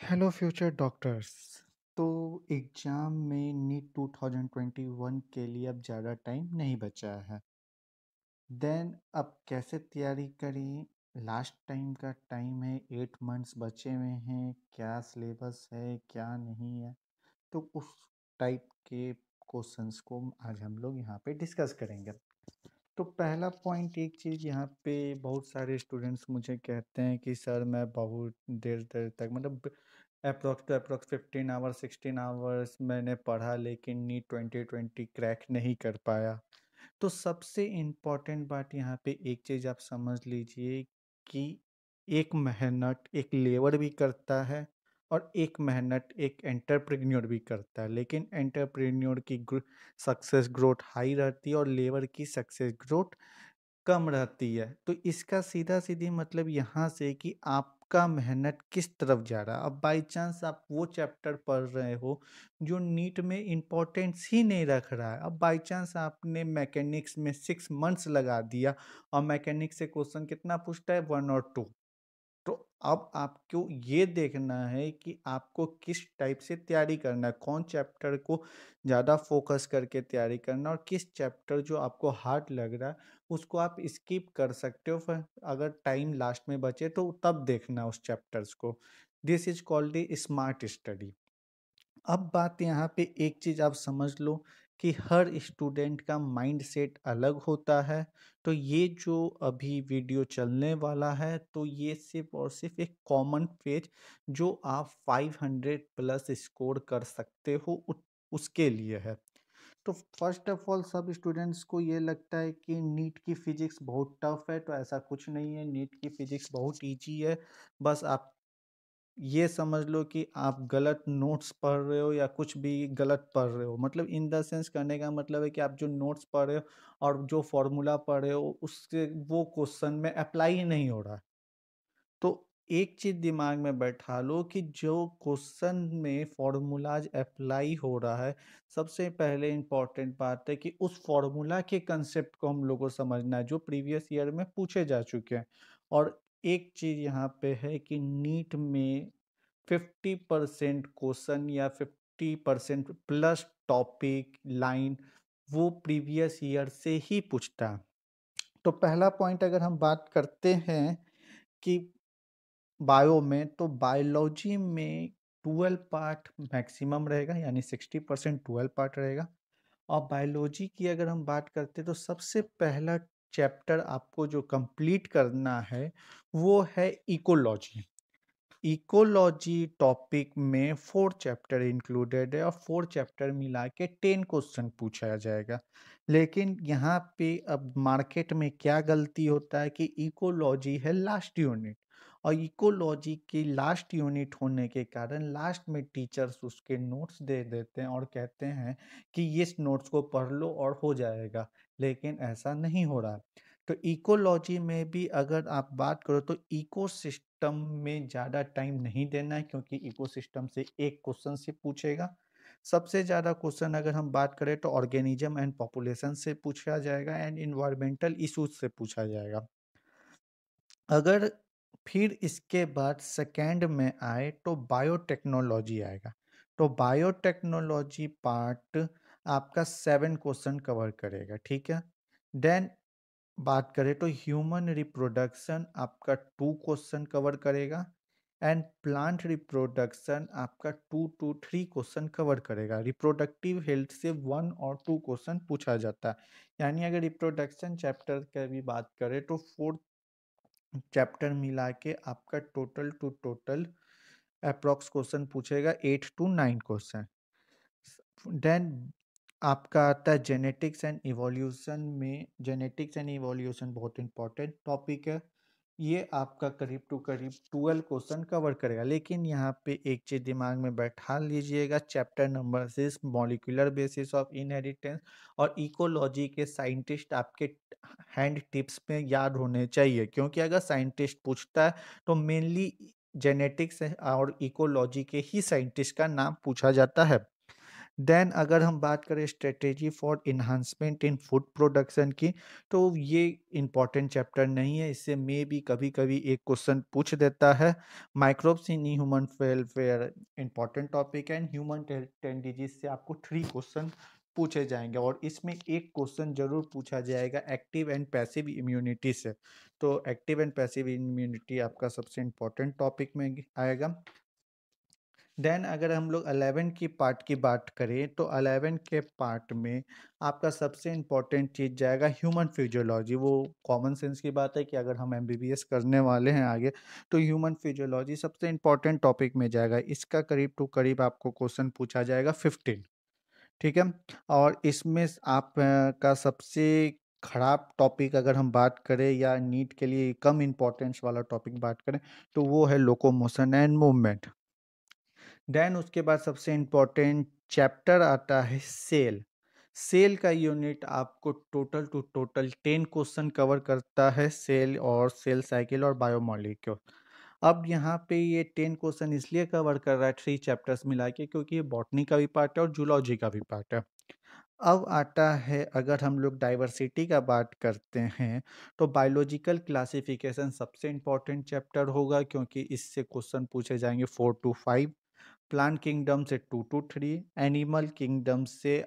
Hello future doctors तो exam में NEET 2021 के लिए अब ज़्यादा टाइम नहीं बचा है। देन अब कैसे तैयारी करें? लास्ट टाइम का टाइम है, एट मंथ्स बचे हुए हैं, क्या सिलेबस है, क्या नहीं है? तो उस टाइप के क्वेश्चंस को आज हम लोग यहाँ पे डिस्कस करेंगे। तो पहला पॉइंट, एक चीज़ यहाँ पे बहुत सारे स्टूडेंट्स मुझे कहते हैं कि, सर, मैं बहुत देर देर तक मतलब approx to approx fifteen hours, sixteen hours मैंने पढ़ा, लेकिन नीट ट्वेंटी ट्वेंटी क्रैक नहीं कर पाया। तो सबसे इंपॉर्टेंट बात यहाँ पे एक चीज़ आप समझ लीजिए कि एक मेहनत एक लेबर भी करता है और एक मेहनत एक एंटरप्रेन्योर भी करता है। लेकिन एंटरप्रेन्योर की सक्सेस ग्रोथ हाई रहती है और लेबर की सक्सेस ग्रोथ कम रहती है। तो इसका सीधा सीधी मतलब यहाँ से कि आपका मेहनत किस तरफ़ जा रहा है? अब बाई चांस आप वो चैप्टर पढ़ रहे हो, जो नीट में इम्पोर्टेंस ही नहीं रख रहा है। अब बाई चांस आपने मैकेनिक्स में सिक्स मंथ्स लगा दिया और मैकेनिक्स से क्वेश्चन कितना पूछता है? वन और टू। अब आपको ये देखना है कि आपको किस टाइप से तैयारी करना है, कौन चैप्टर को ज़्यादा फोकस करके तैयारी करना और किस चैप्टर जो आपको हार्ड लग रहा है, उसको आप स्किप कर सकते हो फिर अगर टाइम लास्ट में बचे तो तब देखना उस चैप्टर्स को। This is called the smart study. अब बात यहाँ पे एक चीज़ आप समझ लो कि हर स्टूडेंट का माइंड सेट अलग होता है। तो ये जो अभी वीडियो चलने वाला है तो ये सिर्फ़ और सिर्फ़ एक कॉमन पेज जो आप 500 प्लस स्कोर कर सकते हो उसके लिए है। तो फ़र्स्ट ऑफ़ ऑल सब स्टूडेंट्स को ये लगता है कि नीट की फिजिक्स बहुत टफ है तो ऐसा कुछ नहीं है। नीट की फिजिक्स बहुत ईजी है। बस आप ये समझ लो कि आप गलत नोट्स पढ़ रहे हो या कुछ भी गलत पढ़ रहे हो। मतलब इन द सेंस करने का मतलब है कि आप जो नोट्स पढ़ रहे हो और जो फॉर्मूला पढ़ रहे हो, उससे वो क्वेश्चन में अप्लाई ही नहीं हो रहा है। तो एक चीज़ दिमाग में बैठा लो कि जो क्वेश्चन में फॉर्मूलाज अप्लाई हो रहा है, सबसे पहले इंपॉर्टेंट बात है कि उस फॉर्मूला के कंसेप्ट को हम लोग को समझना है, जो प्रीवियस ईयर में पूछे जा चुके हैं। और एक चीज़ यहाँ पे है कि नीट में फिफ्टी परसेंट क्वेश्चन या fifty percent plus topic line वो प्रीवियस ईयर से ही पूछता तो पहला पॉइंट अगर हम बात करते हैं कि बायो में तो बायोलॉजी में ट्वेल्व पार्ट मैक्सिमम रहेगा, यानी सिक्सटी परसेंट ट्वेल्व पार्ट रहेगा। और बायोलॉजी की अगर हम बात करते हैं तो सबसे पहला चैप्टर आपको जो कंप्लीट करना है, वो है इकोलॉजी। इकोलॉजी टॉपिक में फोर चैप्टर इंक्लूडेड है और फोर चैप्टर मिला के टेन क्वेश्चन पूछा जाएगा। लेकिन यहाँ पे अब मार्केट में क्या गलती होता है कि इकोलॉजी है लास्ट यूनिट और इकोलॉजी की लास्ट यूनिट होने के कारण लास्ट में टीचर्स उसके नोट्स दे देते हैं और कहते हैं कि इस नोट्स को पढ़ लो और हो जाएगा। लेकिन ऐसा नहीं हो रहा। तो इकोलॉजी में भी अगर आप बात करो तो इकोसिस्टम में ज़्यादा टाइम नहीं देना है, क्योंकि इकोसिस्टम से एक क्वेश्चन से पूछेगा। सबसे ज़्यादा क्वेश्चन अगर हम बात करें तो ऑर्गेनिज्म एंड पॉपुलेशन से पूछा जाएगा एंड इन्वायरमेंटल इशूज से पूछा जाएगा। अगर फिर इसके बाद सेकेंड में आए तो बायोटेक्नोलॉजी आएगा। तो बायोटेक्नोलॉजी पार्ट आपका सेवन क्वेश्चन कवर करेगा, ठीक है? देन बात करें तो ह्यूमन रिप्रोडक्शन आपका टू क्वेश्चन कवर करेगा एंड प्लांट रिप्रोडक्शन आपका two two three question cover करेगा। रिप्रोडक्टिव हेल्थ से वन और टू क्वेश्चन पूछा जाता है। यानी अगर रिप्रोडक्शन चैप्टर की भी बात करें तो फोर्थ चैप्टर मिला के आपका total two total approx question पूछेगा eight to nine question. Then आपका आता है जेनेटिक्स एंड इवोल्यूशन में जेनेटिक्स एंड इवोल्यूशन बहुत इंपॉर्टेंट टॉपिक है। ये आपका करीब टू करीब ट्वेल्व क्वेश्चन कवर करेगा। लेकिन यहाँ पे एक चीज़ दिमाग में बैठा लीजिएगा chapter number six molecular basis of inheritance और इकोलॉजी के साइंटिस्ट आपके हैंड टिप्स में याद होने चाहिए। क्योंकि अगर साइंटिस्ट पूछता है तो मेनली जेनेटिक्स और इकोलॉजी के ही साइंटिस्ट का नाम पूछा जाता है। देन अगर हम बात करें strategy for enhancement in food production की तो ये इंपॉर्टेंट चैप्टर नहीं है। इससे मे भी कभी कभी एक क्वेश्चन पूछ देता है। Microbes in human welfare important topic है एंड ह्यूमन टेन डिज़ीज़ से आपको थ्री क्वेश्चन पूछे जाएँगे और इसमें एक क्वेश्चन ज़रूर पूछा जाएगा एक्टिव एंड पैसिव इम्यूनिटी से। तो एक्टिव एंड पैसिव इम्यूनिटी आपका सबसे इम्पोर्टेंट टॉपिक में आएगा। देन अगर हम लोग अलेवन की पार्ट की बात करें तो अलेवन के पार्ट में आपका सबसे इम्पोर्टेंट चीज़ जाएगा ह्यूमन फिजियोलॉजी। वो कॉमन सेंस की बात है कि अगर हम एमबीबीएस करने वाले हैं आगे तो ह्यूमन फिजियोलॉजी सबसे इंपॉर्टेंट टॉपिक में जाएगा। इसका करीब टू करीब आपको क्वेश्चन पूछा जाएगा फिफ्टीन। ठीक है? और इसमें आप का सबसे खराब टॉपिक अगर हम बात करें या नीट के लिए कम इम्पोर्टेंस वाला टॉपिक बात करें तो वो है लोकोमोशन एंड मूवमेंट। देन उसके बाद सबसे इम्पोर्टेंट चैप्टर आता है सेल। सेल का यूनिट आपको total two total ten question cover करता है सेल और सेल साइकिल और बायोमोलिक्यूल। अब यहाँ पे ये टेन क्वेश्चन इसलिए कवर कर रहा है थ्री चैप्टर्स मिला के क्योंकि ये बॉटनी का भी पार्ट है और जूलॉजी का भी पार्ट है। अब आता है अगर हम लोग डाइवर्सिटी का बात करते हैं तो बायोलॉजिकल क्लासिफिकेशन सबसे इम्पोर्टेंट चैप्टर होगा क्योंकि इससे क्वेश्चन पूछे जाएँगे four to five. Plant kingdom से two two three, animal kingdom से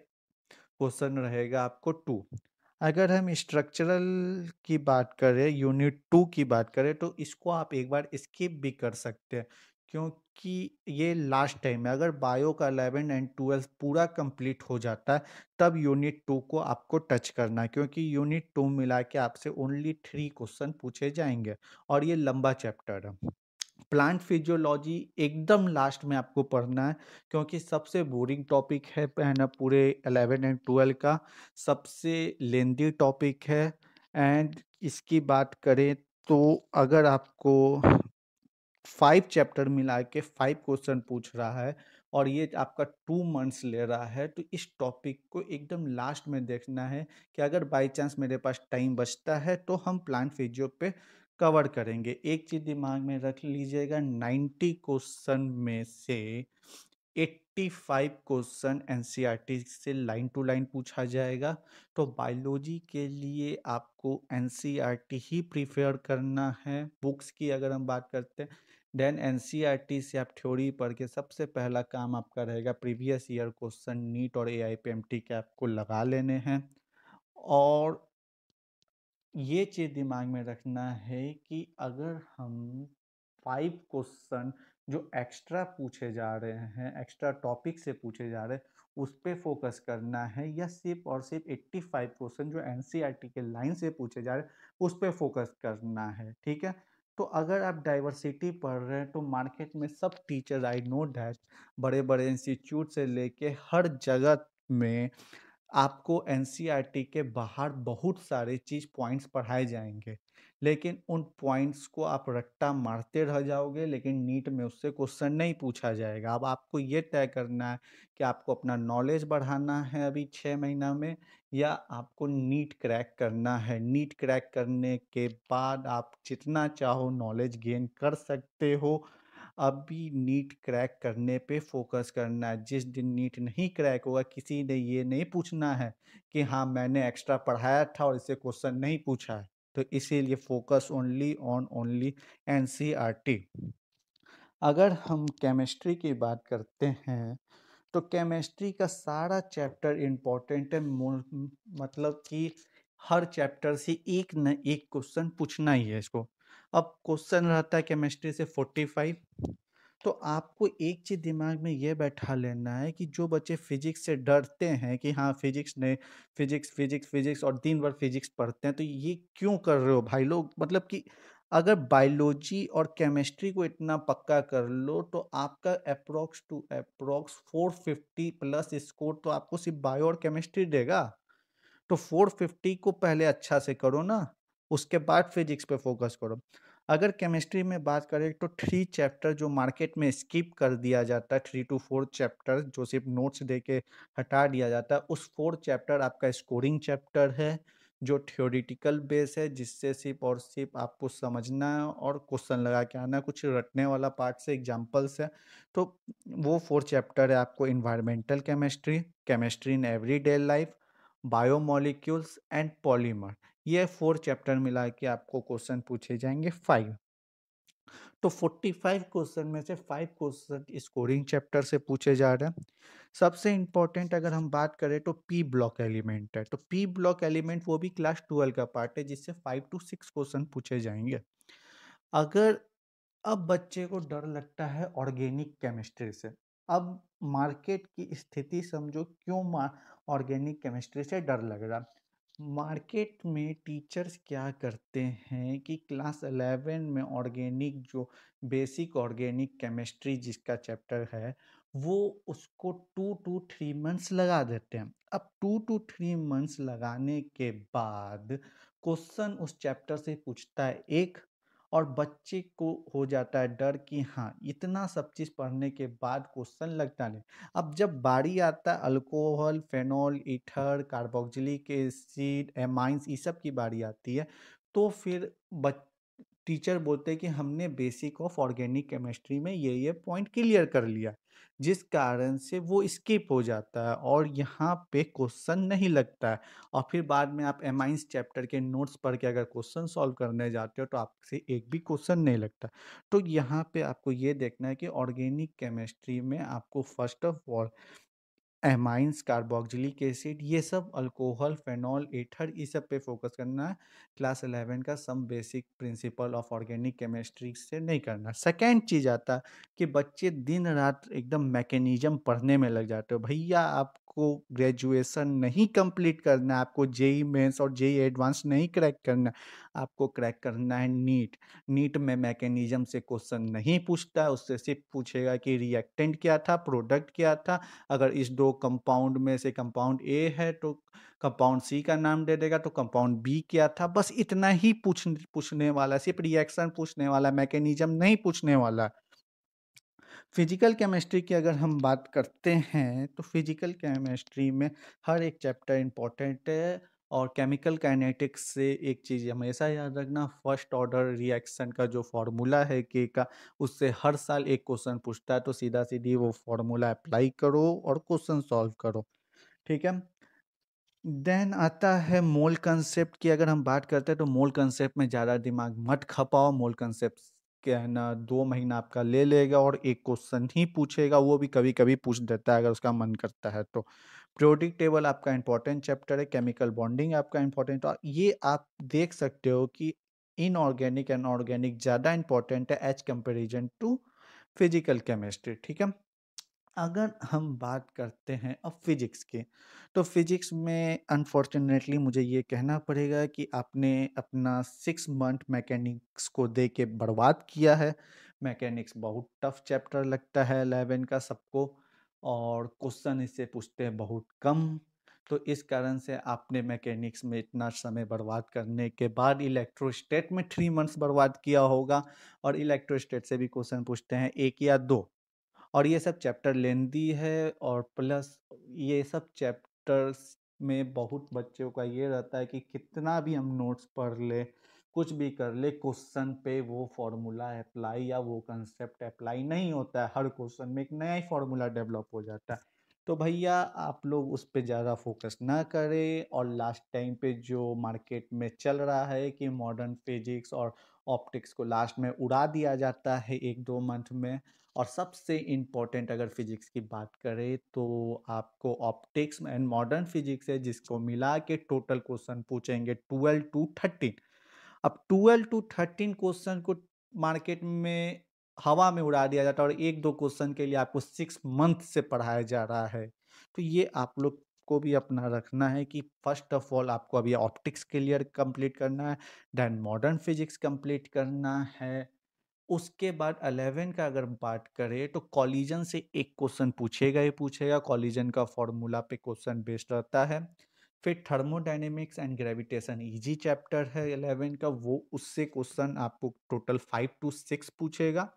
क्वेश्चन रहेगा आपको टू। अगर हम स्ट्रक्चरल की बात करें, यूनिट टू की बात करें तो इसको आप एक बार स्किप भी कर सकते हैं, क्योंकि ये लास्ट टाइम है। अगर बायो का अलेवन एंड ट्वेल्थ पूरा कंप्लीट हो जाता है, तब यूनिट टू को आपको टच करना है, क्योंकि यूनिट टू मिला के आपसे ओनली थ्री क्वेश्चन पूछे जाएँगे, और ये लंबा चैप्टर है। प्लांट फिजियोलॉजी एकदम लास्ट में आपको पढ़ना है, क्योंकि सबसे बोरिंग टॉपिक है ना पूरे अलेवन एंड ट्वेल्व का सबसे लेंदी टॉपिक है। एंड इसकी बात करें तो अगर आपको फाइव चैप्टर मिला के फाइव क्वेश्चन पूछ रहा है और ये आपका टू मंथ्स ले रहा है तो इस टॉपिक को एकदम लास्ट में देखना है कि अगर बाई चांस मेरे पास टाइम बचता है तो हम प्लांट फिजियो पे कवर करेंगे। एक चीज़ दिमाग में रख लीजिएगा 90 क्वेश्चन में से 85 क्वेश्चन एनसीईआरटी से लाइन टू लाइन पूछा जाएगा। तो बायोलॉजी के लिए आपको एनसीईआरटी ही प्रीफेयर करना है। बुक्स की अगर हम बात करते हैं, देन एनसीईआरटी से आप थ्योरी पढ़ के सबसे पहला काम आपका रहेगा प्रीवियस ईयर क्वेश्चन नीट और ए आई के आपको लगा लेने हैं। और ये चीज़ दिमाग में रखना है कि अगर हम फाइव क्वेश्चन जो एक्स्ट्रा पूछे जा रहे हैं एक्स्ट्रा टॉपिक से पूछे जा रहे हैं, उस पर फोकस करना है या सिर्फ़ और सिर्फ़ 85 क्वेश्चन जो एन e के लाइन से पूछे जा रहे हैं, उस पर फोकस करना है, ठीक है? तो अगर आप डाइवर्सिटी पढ़ रहे हैं तो मार्केट में सब टीचर आई नो डैट बड़े बड़े इंस्टीट्यूट से लेके हर जगह में आपको एन e के बाहर बहुत सारे चीज़ पॉइंट्स पढ़ाए जाएँगे। लेकिन उन पॉइंट्स को आप रट्टा मारते रह जाओगे, लेकिन नीट में उससे क्वेश्चन नहीं पूछा जाएगा। अब आपको ये तय करना है कि आपको अपना नॉलेज बढ़ाना है अभी छः महीना में, या आपको नीट क्रैक करना है। नीट क्रैक करने के बाद आप जितना चाहो नॉलेज गेन कर सकते हो। अभी नीट क्रैक करने पे फोकस करना है। जिस दिन नीट नहीं क्रैक होगा, किसी ने ये नहीं पूछना है कि हाँ मैंने एक्स्ट्रा पढ़ाया था और इसे क्वेश्चन नहीं पूछा है। तो इसीलिए focus only on only an अगर हम केमिस्ट्री की बात करते हैं तो केमिस्ट्री का सारा चैप्टर इम्पोर्टेंट है। मतलब कि हर चैप्टर से एक न एक क्वेश्चन पूछना ही है इसको। अब क्वेश्चन रहता है केमिस्ट्री से फोर्टी फाइव। तो आपको एक चीज़ दिमाग में ये बैठा लेना है कि जो बच्चे फिजिक्स से डरते हैं कि हाँ फिजिक्स ने, फिजिक्स फिजिक्स फिजिक्स और दिन भर फिजिक्स पढ़ते हैं तो ये क्यों कर रहे हो भाई लोग? मतलब कि अगर बायोलॉजी और केमिस्ट्री को इतना पक्का कर लो तो आपका approx to approx four fifty plus score तो आपको सिर्फ़ बायो और केमिस्ट्री देगा। तो फोर फिफ्टी को पहले अच्छा से करो ना। उसके बाद फिजिक्स पे फोकस करो। अगर केमिस्ट्री में बात करें तो थ्री चैप्टर जो मार्केट में स्किप कर दिया जाता है, थ्री टू फोर चैप्टर जो सिर्फ़ नोट्स दे के हटा दिया जाता है, उस फोर चैप्टर आपका स्कोरिंग चैप्टर है, जो थ्योरेटिकल बेस है, जिससे सिर्फ़ और सिर्फ़ आपको समझना है और क्वेश्चन लगा के आना, कुछ रटने वाला पार्ट से एग्जाम्पल्स है। तो वो फोर चैप्टर है आपको environmental chemistry chemistry in every life biomolecules and polymer ये फोर चैप्टर मिला के आपको क्वेश्चन पूछे जाएँगे फाइव। तो 45 क्वेश्चन में से फाइव क्वेश्चन स्कोरिंग चैप्टर से पूछे जा रहे हैं। सबसे इंपॉर्टेंट अगर हम बात करें तो पी ब्लॉक एलिमेंट है। तो पी ब्लॉक एलिमेंट वो भी क्लास ट्वेल्व का पार्ट है जिससे फाइव टू सिक्स क्वेश्चन पूछे जाएँगे। अगर अब बच्चे को डर लगता है ऑर्गेनिक केमिस्ट्री से, अब मार्केट की स्थिति समझो क्यों ऑर्गेनिक केमिस्ट्री से डर लग रहा? मार्केट में टीचर्स क्या करते हैं कि क्लास 11 में ऑर्गेनिक जो बेसिक ऑर्गेनिक केमिस्ट्री जिसका चैप्टर है, वो उसको टू टू थ्री मंथ्स लगा देते हैं। अब टू टू थ्री मंथ्स लगाने के बाद क्वेश्चन उस चैप्टर से पूछता है, एक और बच्चे को हो जाता है डर कि हाँ इतना सब चीज़ पढ़ने के बाद क्वेश्चन लगता नहीं। अब जब बारी आता है, alcohol, phenol, ether, carboxylic acid amines ये सब की बारी आती है तो फिर बच, टीचर बोलते हैं कि हमने बेसिक ऑफ़ ऑर्गेनिक केमिस्ट्री में ये ये पॉइंट क्लियर कर लिया। जिस कारण से वो स्किप हो जाता है और यहाँ पे क्वेश्चन नहीं लगता है। और फिर बाद में आप एमाइंस चैप्टर के नोट्स पढ़ के अगर क्वेश्चन सॉल्व करने जाते हो तो आपसे एक भी क्वेश्चन नहीं लगता। तो यहाँ पे आपको ये देखना है कि ऑर्गेनिक केमिस्ट्री में आपको first of all amines carboxylic acid, ये सब, अल्कोहल, फेनॉल, एथर, ये सब पे फोकस करना है। क्लास इलेवन का some basic principle of organic chemistry से नहीं करना। सेकेंड चीज़ आता कि बच्चे दिन रात एकदम मैकेनिज्म पढ़ने में लग जाते हो, भैया, आप आपको ग्रेजुएशन नहीं कंप्लीट करना है आपको जेई मेंस और जेई एडवांस नहीं क्रैक करना, आपको क्रैक करना है नीट। नीट में मैकेनिज्म से क्वेश्चन नहीं पूछता है उससे सिर्फ़ पूछेगा कि रिएक्टेंट क्या था, प्रोडक्ट क्या था, अगर इस दो कंपाउंड में से कंपाउंड ए है तो कंपाउंड सी का नाम दे देगा तो कंपाउंड बी क्या था, बस इतना ही पूछ पूछने वाला, सिर्फ़ रिएक्शन पूछने वाला, मैकेनिज्म नहीं पूछने वाला। फ़िज़िकल केमिस्ट्री की अगर हम बात करते हैं तो फ़िज़िकल केमिस्ट्री में हर एक चैप्टर इंपॉर्टेंट है और केमिकल काइनेटिक्स से एक चीज़ हमेशा याद रखना, फ़र्स्ट ऑर्डर रिएक्शन का जो फार्मूला है के का, उससे हर साल एक क्वेश्चन पूछता है तो सीधा सीधी वो फार्मूला अप्लाई करो और क्वेश्चन सॉल्व करो। ठीक है? देन आता है मोल कंसेप्ट की, अगर हम बात करते हैं तो मोल कंसेप्ट में ज़्यादा दिमाग मत खपाओ, मोल कंसेप्ट क्या है ना दो महीना आपका ले लेगा और एक क्वेश्चन ही पूछेगा, वो भी कभी कभी पूछ देता है, अगर उसका मन करता है तो। प्रोडिक टेबल आपका इंपॉर्टेंट चैप्टर है, केमिकल बॉन्डिंग आपका इंपॉर्टेंट और ये आप देख सकते हो कि इनऑर्गेनिक एंड ऑर्गेनिक ज़्यादा इंपॉर्टेंट है as comparison to physical chemistry, ठीक है? अगर हम बात करते हैं अब फिजिक्स के तो फिजिक्स में अनफॉर्चुनेटली मुझे ये कहना पड़ेगा कि आपने अपना सिक्स मंथ मैकेनिक्स को दे के बर्बाद किया है। मैकेनिक्स बहुत टफ चैप्टर लगता है एलेवन का सबको, और क्वेश्चन इससे पूछते हैं बहुत कम। तो इस कारण से आपने मैकेनिक्स में इतना समय बर्बाद करने के बाद इलेक्ट्रोस्टेट में थ्री मंथ्स बर्बाद किया होगा, और इलेक्ट्रोस्टेट से भी क्वेश्चन पूछते हैं एक या दो। और ये सब चैप्टर लेंदी है और प्लस ये सब चैप्टर्स में बहुत बच्चों का ये रहता है कि कितना भी हम नोट्स पढ़ ले, कुछ भी कर ले, क्वेश्चन पे वो फॉर्मूला अप्लाई या वो कंसेप्ट अप्लाई नहीं होता है, हर क्वेश्चन में एक नया ही फॉर्मूला डेवलप हो जाता है। तो भैया आप लोग उस पर ज़्यादा फोकस ना करें और लास्ट टाइम पे जो मार्केट में चल रहा है कि मॉडर्न फिजिक्स और ऑप्टिक्स को लास्ट में उड़ा दिया जाता है एक दो मंथ में और सबसे इम्पोर्टेंट अगर फिजिक्स की बात करें तो आपको ऑप्टिक्स एंड मॉडर्न फिजिक्स है, जिसको मिला के टोटल क्वेश्चन पूछेंगे ट्वेल्व टू थर्टीन। अब ट्वेल्व टू थर्टीन क्वेश्चन को मार्केट में हवा में उड़ा दिया जाता है और एक दो क्वेश्चन के लिए आपको सिक्स मंथ से पढ़ाया जा रहा है। तो ये आप लोग को भी अपना रखना है कि फ़र्स्ट ऑफ़ ऑल आपको अभी ऑप्टिक्स क्लियर कंप्लीट करना है, देन मॉडर्न फिजिक्स कंप्लीट करना है। उसके बाद अलेवन का अगर बात करें तो कॉलिजन से एक क्वेश्चन पूछेगा ही पूछेगा। कॉलिजन का फॉर्मूला पे क्वेश्चन बेस्ड रहता है। फिर thermodynamics and gravitation, easy chapter है अलेवन का, वो उससे क्वेश्चन आपको टोटल फाइव टू सिक्स पूछेगा।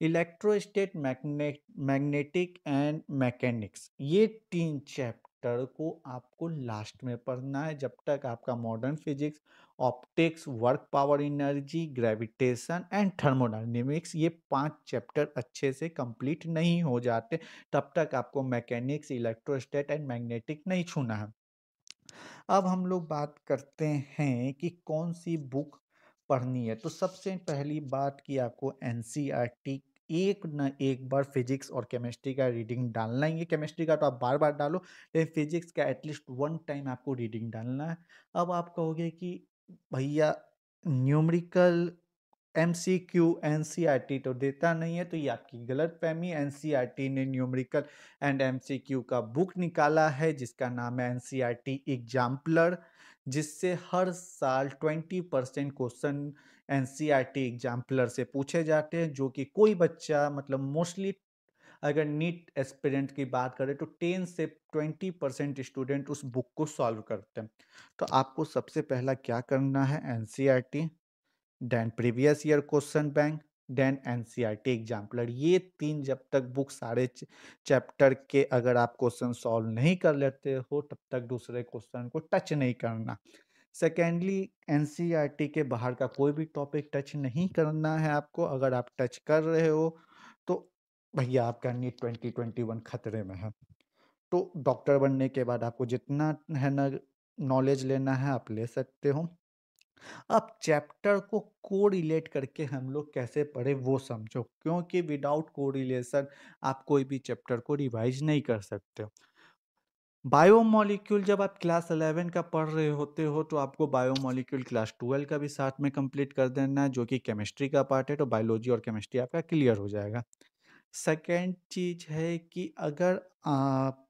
इलेक्ट्रोस्टेट मैग्नेटिक एंड मैकेनिक्स, ये तीन चैप्टर चैप्टर को आपको लास्ट में पढ़ना है, जब तक आपका modern physics, optics, work power energy, gravitation and thermodynamics ये पाँच चैप्टर अच्छे से कंप्लीट नहीं हो जाते, तब तक आपको मैकेनिक्स, इलेक्ट्रोस्टेट एंड मैग्नेटिक नहीं छूना है। अब हम लोग बात करते हैं कि कौन सी बुक पढ़नी है। तो सबसे पहली बात कि आपको एन एक न एक बार फिजिक्स और केमिस्ट्री का रीडिंग डालना ही है। केमिस्ट्री का तो आप बार बार डालो, लेकिन फिजिक्स का एटलीस्ट वन टाइम आपको रीडिंग डालना है। अब आप कहोगे कि, भैया, numerical M C Q N C R T तो देता नहीं है तो ये आपकी गलत फहमी एन सी आर टी ने numerical and M C Q का बुक निकाला है, जिसका नाम है N C R T exemplar. जिससे हर साल twenty percent question N C R T exemplar से पूछे जाते हैं, जो कि कोई बच्चा मतलब मोस्टली अगर नीट एस्पिरेंट की बात करें तो टेन से ट्वेंटी परसेंट स्टूडेंट उस बुक को सॉल्व करते हैं। तो आपको सबसे पहला क्या करना है? N C R T then previous year question bank then N C R NCERT exemplar ये तीन जब तक बुक सारे चैप्टर के अगर आप क्वेश्चन सॉल्व नहीं कर लेते हो, तब तक दूसरे क्वेश्चन को टच नहीं करना। सेकेंडली, एनसीईआरटी के बाहर का कोई भी टॉपिक टच नहीं करना है आपको। अगर आप टच कर रहे हो तो भैया आपका नीट ट्वेंटी ट्वेंटी वन खतरे में है। तो डॉक्टर बनने के बाद आपको जितना है ना, नॉलेज लेना है, आप ले सकते हो। अब चैप्टर को कोरिलेट करके हम लोग कैसे पढ़े वो समझो, क्योंकि विदाउट कोरिलेशन आप कोई भी चैप्टर को रिवाइज नहीं कर सकते हो। बायोमोलिक्यूल जब आप क्लास 11 का पढ़ रहे होते हो तो आपको बायोमोलिक्यूल क्लास 12 का भी साथ में कंप्लीट कर देना है, जो कि केमिस्ट्री का पार्ट है तो बायोलॉजी और केमिस्ट्री आपका क्लियर हो जाएगा। सेकेंड चीज़ है कि अगर आप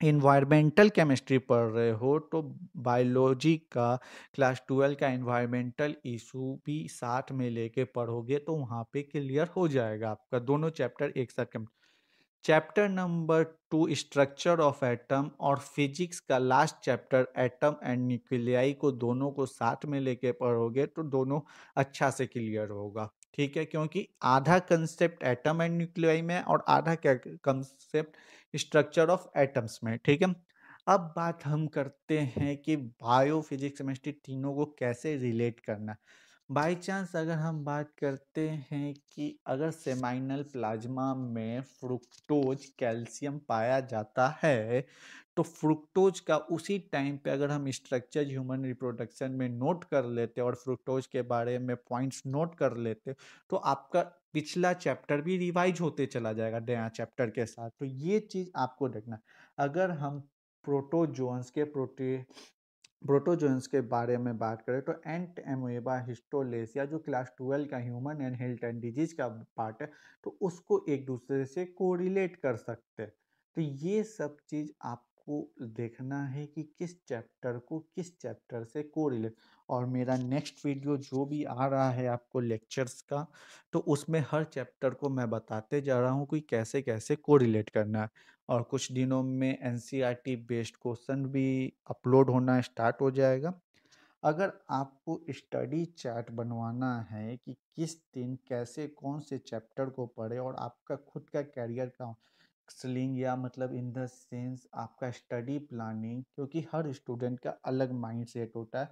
इन्वायरमेंटल केमिस्ट्री पढ़ रहे हो तो बायोलॉजी का क्लास ट्वेल्व का इन्वायरमेंटल इशू भी साथ में लेके पढ़ोगे तो वहाँ पे क्लियर हो जाएगा आपका। दोनों चैप्टर एक साथ कम chapter number two structure of atom और फिजिक्स का last chapter atom and nuclei को दोनों को साथ में लेके पढ़ोगे तो दोनों अच्छा से क्लियर होगा। ठीक है? क्योंकि आधा कंसेप्ट एटम एंड न्यूक्लियाई में और आधा कंसेप्ट स्ट्रक्चर ऑफ़ एटम्स में, ठीक है? अब बात हम करते हैं कि बायो फिजिक्स केमिस्ट्री तीनों को कैसे रिलेट करना बाई चांस अगर हम बात करते हैं कि अगर सेमाइनल प्लाज्मा में फ्रुक्टोज कैल्शियम पाया जाता है तो फ्रुक्टोज का उसी टाइम पे अगर हम स्ट्रक्चर ह्यूमन रिप्रोडक्शन में नोट कर लेते और फ्रुक्टोज के बारे में पॉइंट्स नोट कर लेते तो आपका पिछला चैप्टर भी रिवाइज होते चला जाएगा नया चैप्टर के साथ। तो ये चीज़ आपको देखना अगर हम प्रोटोजोन्स के प्रोटे, प्रोटोजोन्स के बारे में बात करें तो एंट एमोएबा हिस्टोलेसिया, जो क्लास ट्वेल्व का human and health and disease का पार्ट है तो उसको एक दूसरे से कोरिलेट कर सकते हैं। तो ये सब चीज़ आप आपको देखना है कि किस चैप्टर को किस चैप्टर से कोरिलेट। और मेरा नेक्स्ट वीडियो जो भी आ रहा है आपको लेक्चर्स का तो उसमें हर चैप्टर को मैं बताते जा रहा हूँ कि कैसे कैसे कोरिलेट करना है। और कुछ दिनों में एन बेस्ड क्वेश्चन भी अपलोड होना स्टार्ट हो जाएगा। अगर आपको स्टडी चार्ट बनवाना है कि किस दिन कैसे कौन से चैप्टर को पढ़े और आपका खुद का कैरियर का काउंसलिंग या मतलब इन द सेंस आपका स्टडी प्लानिंग, क्योंकि हर स्टूडेंट का अलग माइंड सेट होता है।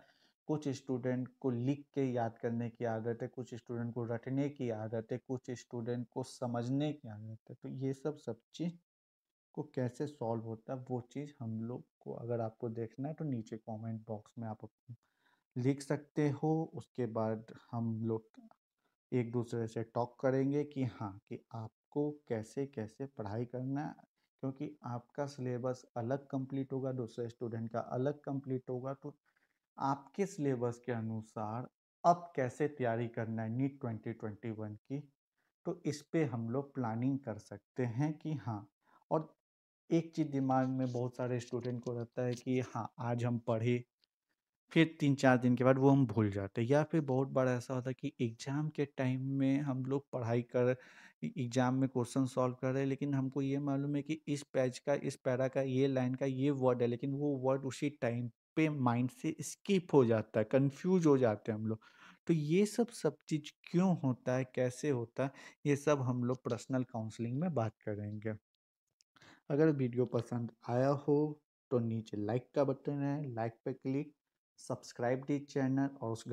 कुछ स्टूडेंट को लिख के याद करने की आदत है, कुछ स्टूडेंट को रटने की आदत है, कुछ स्टूडेंट को समझने की आदत है। तो ये सब सब चीज़ को कैसे सॉल्व होता है, वो चीज़ हम लोग को अगर आपको देखना है तो नीचे कमेंट बॉक्स में आप लिख सकते हो। उसके बाद हम लोग एक दूसरे से टॉक करेंगे कि हाँ कि आप को कैसे कैसे पढ़ाई करना है, क्योंकि आपका सिलेबस अलग कंप्लीट होगा, दूसरे स्टूडेंट का अलग कंप्लीट होगा तो आपके सिलेबस के अनुसार अब कैसे तैयारी करना है नीट 2021 की? तो इस पर हम लोग प्लानिंग कर सकते हैं कि हाँ और एक चीज़ दिमाग में बहुत सारे स्टूडेंट को रहता है कि हाँ आज हम पढ़े, फिर तीन चार दिन के बाद वो हम भूल जाते हैं, या फिर बहुत बार ऐसा होता है कि एग्ज़ाम के टाइम में हम लोग पढ़ाई कर एग्ज़ाम में क्वेश्चन सॉल्व कर रहे हैं, लेकिन हमको ये मालूम है कि इस पेज का, इस पैरा का, ये लाइन का, ये वर्ड है, लेकिन वो वर्ड उसी टाइम पे माइंड से स्किप हो जाता है कंफ्यूज हो जाते हैं हम लोग। तो ये सब सब चीज़ क्यों होता है, कैसे होता है, ये सब हम लोग पर्सनल काउंसलिंग में बात करेंगे। अगर वीडियो पसंद आया हो तो नीचे लाइक का बटन है, लाइक पे क्लिक, सब्सक्राइब दी चैनल और उस